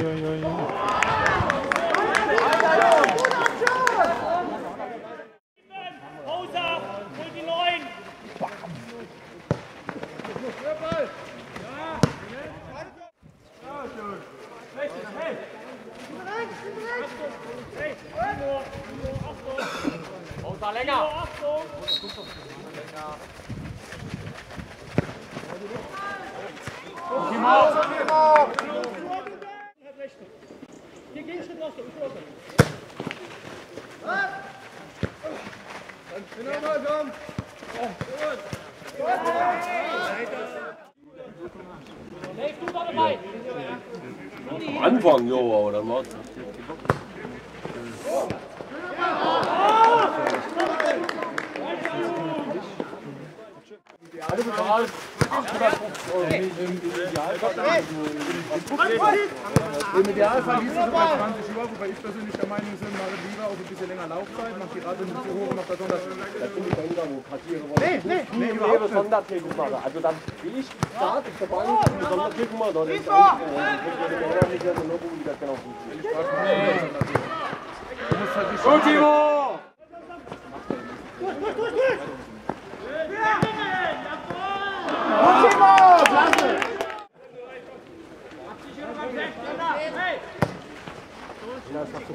ai, ai, ai. Anfang, jo, aber dann macht's. Im Idealfall hieß es sogar 20 Uhr, wobei ich persönlich der Meinung bin, mache lieber auch ein bisschen länger Laufzeit, mache die Rate nicht so hoch, macht das besonders. Nee, nee, nee, überhaupt nicht. Sondertilgung machen. Also dann will ich da auf der Bank eine Sondertilgung machen. Oder ist das nicht so eine Lobung, wie das genau Ja, das hast du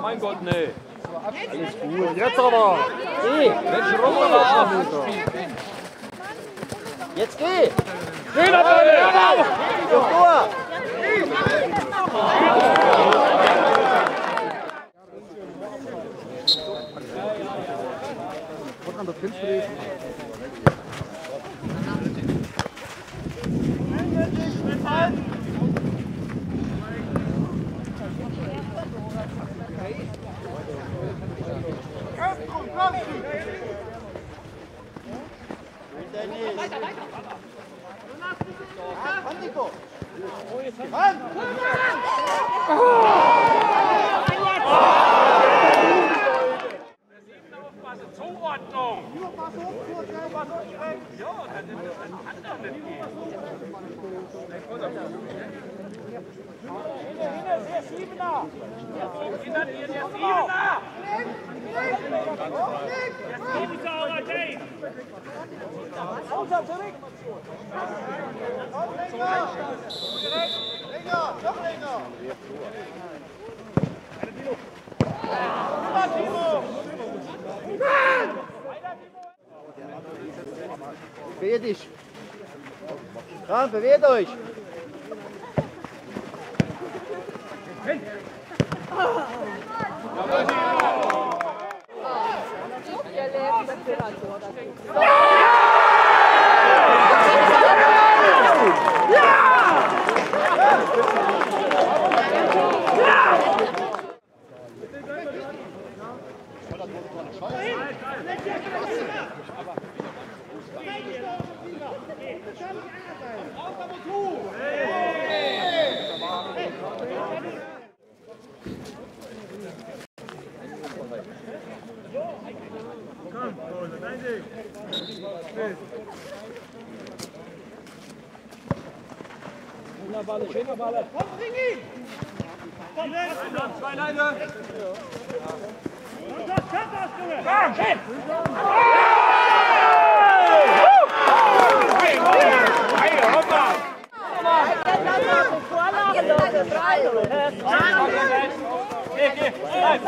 Mein Gott, nee. Alles gut. Jetzt aber. Geh. Mensch, rum aber Jetzt geh. Geh da bitte. Vor. Zuordnung! Hindert ihr der Dave! Bewehr dich. Komm, bewegt euch. Ja, Schöner schöner Ball. Komm, bring ihn! Komm, zwei Leine! Und das Tempo, Junge! Komm, schön!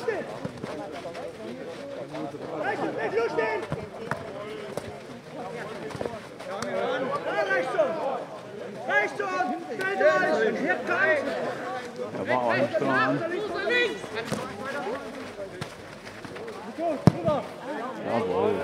stehen! Rechts, weg, nur stehen! Ja, rechts schon! Rechts schon! Fällt euch! Hier kommt! Da war auch nicht dran. Links! Jawohl.